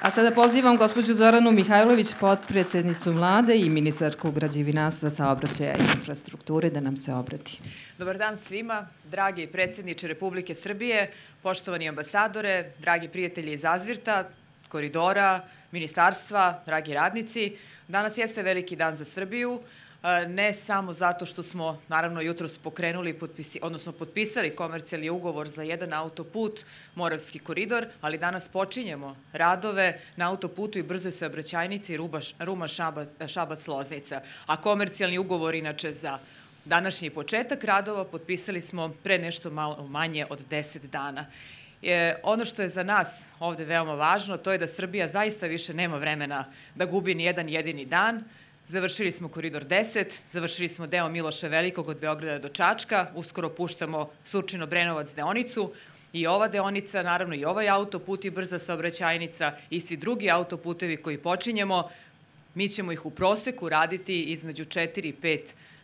A sada pozivam gospođu Zoranu Mihajlović, potpredsednicu mlade i ministarku građevinarstva, saobraćaja i infrastrukture, da nam se obrati. Dobar dan svima, dragi predsedniče Republike Srbije, poštovani ambasadore, dragi prijatelji iz Azvirta, koridora, ministarstva, dragi radnici. Danas jeste veliki dan za Srbiju, ne samo zato što smo, naravno, jutro pokrenuli, potpisi, odnosno potpisali komercijalni ugovor za jedan autoput, Moravski koridor, ali danas počinjemo radove na autoputu i brzoj saobraćajnici Ruma-Šabac-Loznica. A komercijalni ugovor, inače, za današnji početak radova potpisali smo pre nešto malo manje od 10 dana. Je, ono što je za nas ovde veoma važno, to je da Srbija zaista više nema vremena da gubi ni jedan jedini dan, Završili smo koridor 10, završili smo deo Miloša Velikog od Beograda do Čačka, uskoro puštamo Surčino-Brenovac deonicu i ova deonica, naravno i ovaj autoput i brza saobraćajnica i svi drugi autoputevi koji počinjemo, mi ćemo ih u proseku raditi između 4 i 5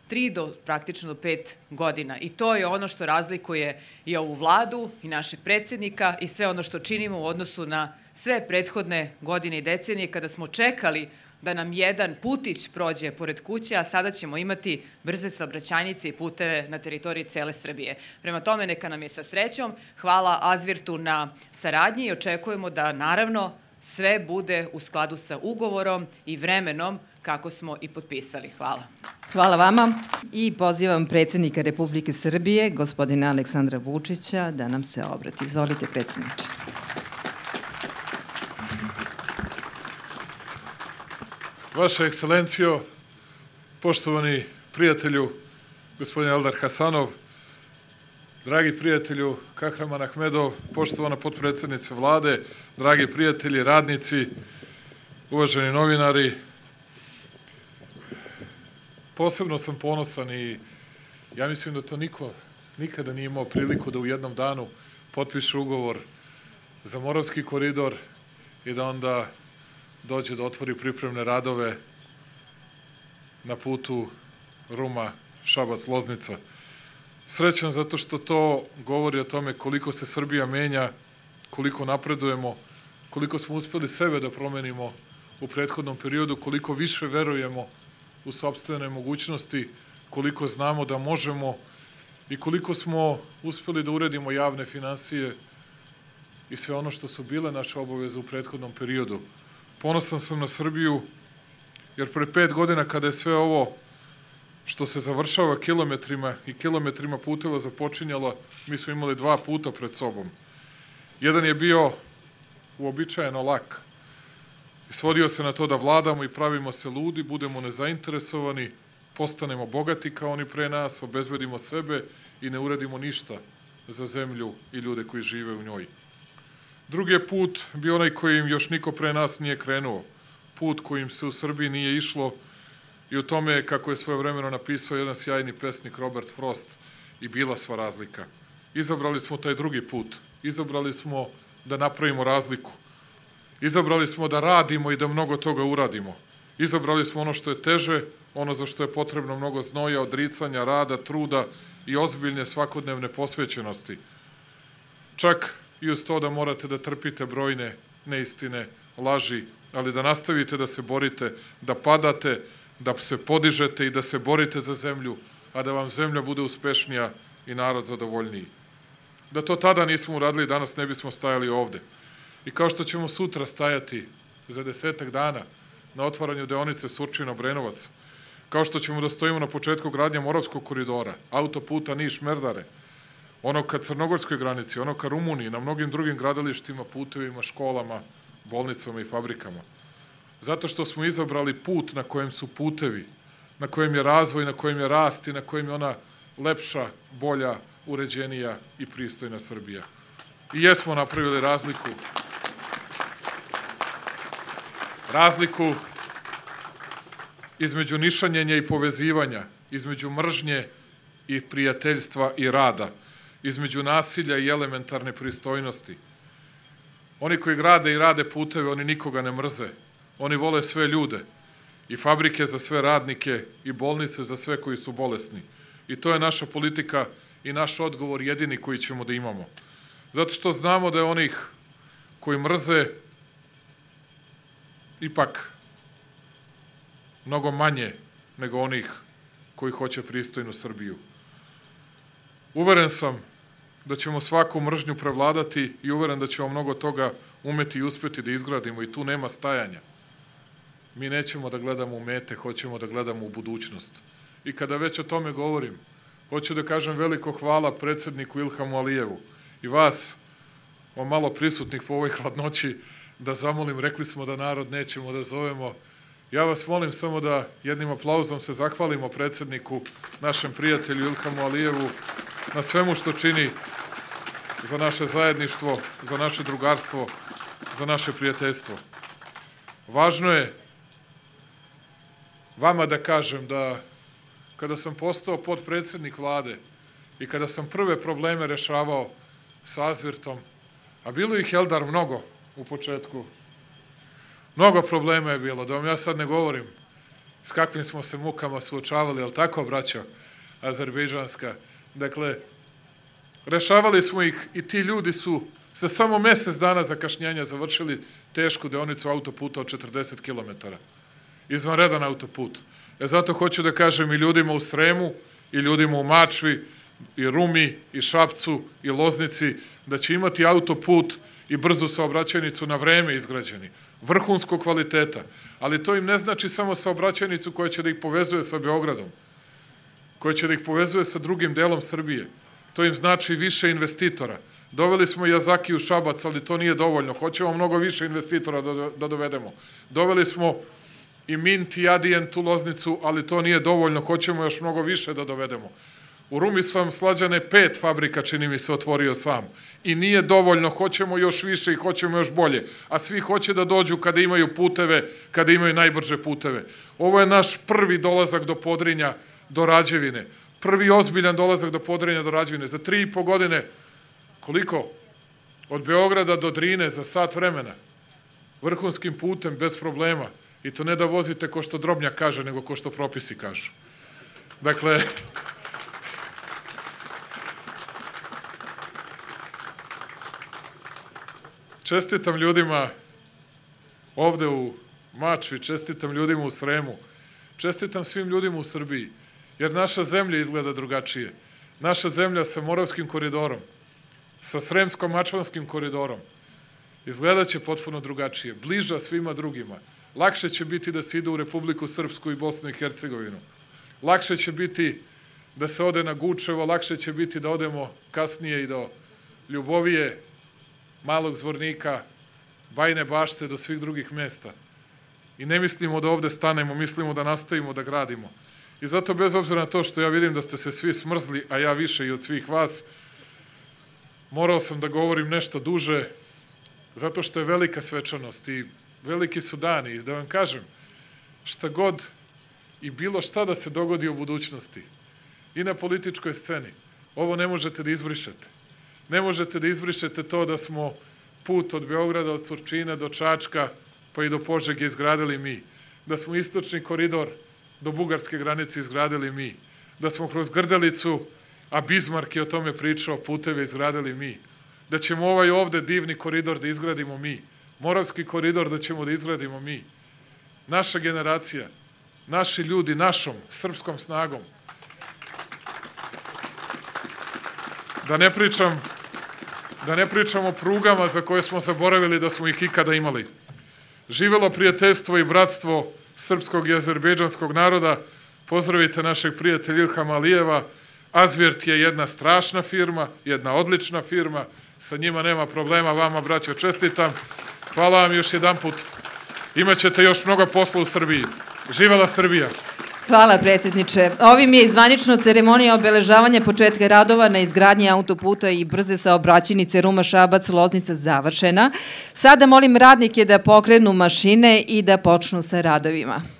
3 do praktično do 5 godina. I to je ono što razlikuje i ovu vladu i našeg predsednika i sve ono što činimo u odnosu na sve prethodne godine i decenije kada smo čekali da nam jedan putić prođe pored kuće, a sada ćemo imati brze saobraćajnice i puteve na teritoriji cele Srbije. Prema tome, neka nam je sa srećom. Hvala Azvirtu na saradnji i očekujemo da, naravno, sve bude u skladu sa ugovorom i vremenom kako smo i potpisali. Hvala. Hvala vama i pozivam predsednika Republike Srbije, gospodina Aleksandra Vučića, da nam se obrati. Izvolite, predsedniče. Vaša ekscelencijo, poštovani prijatelju, gospodin Eldar Hasanov, dragi prijatelju Kahraman Ahmedov, poštovana potpredsednice vlade, dragi prijatelji, radnici, uvaženi novinari, posebno sam ponosan i ja mislim da to niko nikada nije imao priliku da u jednom danu potpiše ugovor za Moravski koridor i da onda dođe da otvori pripremne radove na putu Ruma, Šabac, Loznica. Srećan zato što to govori o tome koliko se Srbija menja, koliko napredujemo, koliko smo uspeli sebe da promenimo u prethodnom periodu, koliko više verujemo u sobstvene mogućnosti, koliko znamo da možemo i koliko smo uspeli da uredimo javne finansije i sve ono što su bile naše obaveze u prethodnom periodu. Ponosan sam na Srbiju, jer pre pet godina kada je sve ovo što se završava kilometrima i kilometrima puteva započinjalo, mi smo imali dva puta pred sobom. Jedan je bio uobičajeno lak. Svodio se na to da vladamo i pravimo se ludi, budemo nezainteresovani, postanemo bogati kao oni pre nas, obezbedimo sebe i ne uradimo ništa za zemlju i ljude koji žive u njoj. Drugi put bio onaj kojim još niko pre nas nije krenuo. Put kojim se u Srbiji nije išlo i u tome kako je svoje vremeno napisao jedan sjajni pesnik Robert Frost, i bila sva razlika. Izabrali smo taj drugi put. Izabrali smo da napravimo razliku. Izabrali smo da radimo i da mnogo toga uradimo. Izabrali smo ono što je teže, ono za što je potrebno mnogo znoja, odricanja, rada, truda i ozbiljne svakodnevne posvećenosti. Čak i uz to da morate da trpite brojne neistine, laži, ali da nastavite da se borite, da padate, da se podižete i da se borite za zemlju, a da vam zemlja bude uspešnija i narod zadovoljniji. Da to tada nismo uradili, danas ne bismo stajali ovde. I kao što ćemo sutra stajati za desetak dana na otvaranju deonice Surčino-Brenovac, kao što ćemo da stojimo na početku gradnja Moravskog koridora, autoputa Niš-Merdare, ono ka crnogorskoj granici, ono ka Rumuniji, na mnogim drugim gradilištima, putevima, školama, bolnicama i fabrikama. Zato što smo izabrali put na kojem su putevi, na kojem je razvoj, na kojem je rast i na kojem je ona lepša, bolja, uređenija i pristojna Srbija. I jesmo napravili razliku. Razliku između nišanjenja i povezivanja, između mržnje i prijateljstva i rada – između nasilja i elementarne pristojnosti. Oni koji grade i rade puteve, oni nikoga ne mrze. Oni vole sve ljude. I fabrike za sve radnike i bolnice za sve koji su bolesni. I to je naša politika i naš odgovor jedini koji ćemo da imamo. Zato što znamo da je onih koji mrze ipak mnogo manje nego onih koji hoće pristojnu Srbiju. Uveren sam da ćemo svaku mržnju prevladati i uveren da ćemo mnogo toga umeti i uspeti da izgradimo i tu nema stajanja. Mi nećemo da gledamo u mete, hoćemo da gledamo u budućnost. I kada već o tome govorim, hoću da kažem veliko hvala predsedniku Ilhamu Alijevu i vas, o malo prisutnih po ovoj hladnoći, da zamolim, rekli smo da narod nećemo da zovemo. Ja vas molim samo da jednim aplauzom se zahvalimo predsedniku, našem prijatelju Ilhamu Alijevu, na svemu što čini za naše zajedništvo, za naše drugarstvo, za naše prijateljstvo. Važno je vama da kažem da kada sam postao podpredsednik vlade i kada sam prve probleme rešavao sa Azvirtom, a bilo ih, Eldar, mnogo u početku, mnogo problema je bilo, da vam ja sad ne govorim s kakvim smo se mukama suočavali, ali tako, braćo, azerbejdžanska. Dakle, rešavali smo ih i ti ljudi su za samo mesec dana zakašnjenja završili tešku deonicu autoputa od 40 km. Izvanredan autoput. E zato hoću da kažem i ljudima u Sremu, i ljudima u Mačvi, i Rumi, i Šapcu, i Loznici, da će imati autoput i brzu saobraćajnicu na vreme izgrađeni. Vrhunskog kvaliteta. Ali to im ne znači samo saobraćajnicu koja će da ih povezuje sa Beogradom, koja će da ih povezuje sa drugim delom Srbije. To im znači više investitora. Doveli smo Jazaki u Šabac, ali to nije dovoljno. Hoćemo mnogo više investitora da, da dovedemo. Doveli smo i Mint i Adient u Loznicu, ali to nije dovoljno. Hoćemo još mnogo više da dovedemo. U Rumi sam slađane pet fabrika, čini mi se, otvorio sam. I nije dovoljno, hoćemo još više i hoćemo još bolje. A svi hoće da dođu kada imaju puteve, kada imaju najbrže puteve. Ovo je naš prvi dolazak do Podrinja, do Rađevine. Prvi ozbiljan dolazak do Podrinja, do Rađevine. Za tri i po godine, koliko? Od Beograda do Drine za sat vremena. Vrhunskim putem, bez problema. I to ne da vozite ko što drobnjak kaže, nego ko što propisi kažu. Dakle, čestitam ljudima ovde u Mačvi, čestitam ljudima u Sremu, čestitam svim ljudima u Srbiji, jer naša zemlja izgleda drugačije. Naša zemlja sa Moravskim koridorom, sa Sremsko-Mačvanskim koridorom, izgledaće potpuno drugačije, bliža svima drugima. Lakše će biti da se ide u Republiku Srpsku i Bosnu i Hercegovinu. Lakše će biti da se ode na Gučevo, lakše će biti da odemo kasnije i do Ljubovije, Malog Zvornika, Bajne bašte do svih drugih mesta. I ne mislimo da ovde stanemo, mislimo da nastavimo da gradimo. I zato, bez obzira na to što ja vidim da ste se svi smrzli, a ja više i od svih vas, morao sam da govorim nešto duže, zato što je velika svečanost i veliki su dani. I da vam kažem, šta god i bilo šta da se dogodi u budućnosti i na političkoj sceni, ovo ne možete da izbrišete. Ne možete da izbrišete to da smo put od Beograda, od Surčina do Čačka, pa i do Požege izgradili mi. Da smo istočni koridor do bugarske granice izgradili mi. Da smo kroz Grdelicu, a Bismarck je o tome pričao, puteve izgradili mi. Da ćemo ovaj ovde divni koridor da izgradimo mi. Moravski koridor da ćemo da izgradimo mi. Naša generacija, naši ljudi, našom, srpskom snagom. Da ne pričam Da ne pričamo o prugama za koje smo zaboravili da smo ih ikada imali. Živelo prijateljstvo i bratstvo srpskog i azerbejdžanskog naroda. Pozdravite našeg prijatelja Ilhama Alijeva. Azvirt je jedna strašna firma, jedna odlična firma. Sa njima nema problema, vama, braćo, čestitam. Hvala vam još jedan put. Imaćete još mnogo posla u Srbiji. Živela Srbija! Hvala predsjedniče. Ovim je izvanično ceremonija obeležavanja početka radova na izgradnji autoputa i brze saobraćenice Ruma Šabac Loznica završena. Sada molim radnike da pokrenu mašine i da počnu sa radovima.